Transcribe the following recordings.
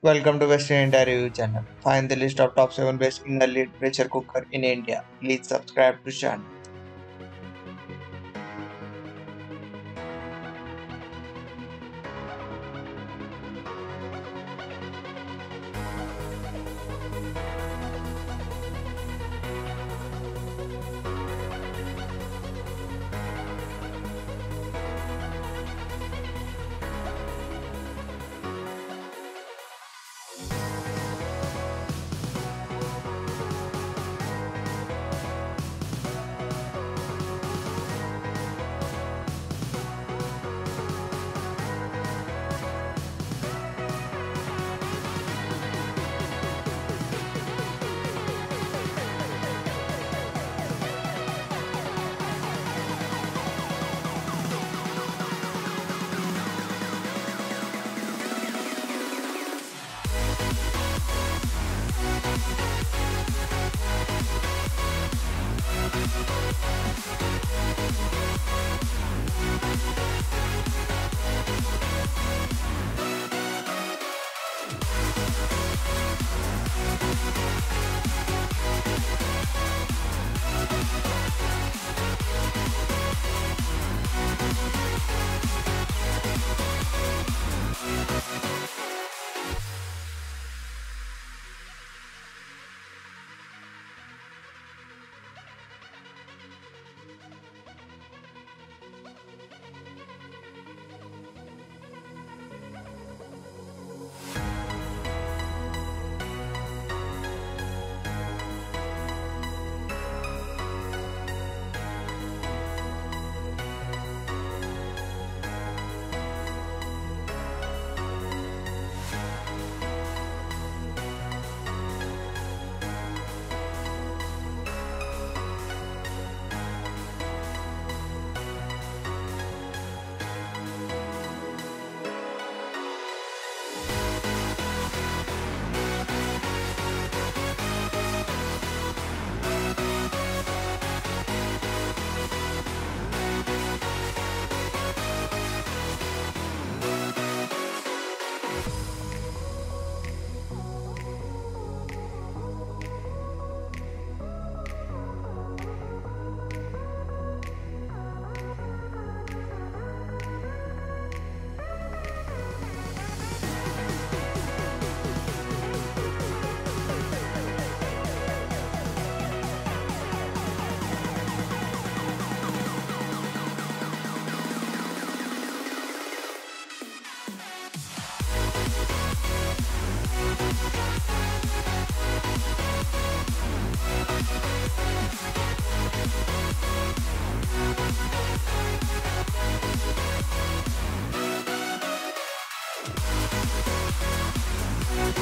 Welcome to Best in India Review channel. Find the list of top 7 best Inner pressure cooker in India. Please subscribe to channel.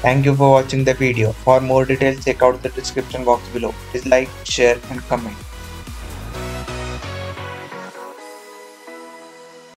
Thank you for watching the video. For more details, check out the description box below. Please like, share and comment.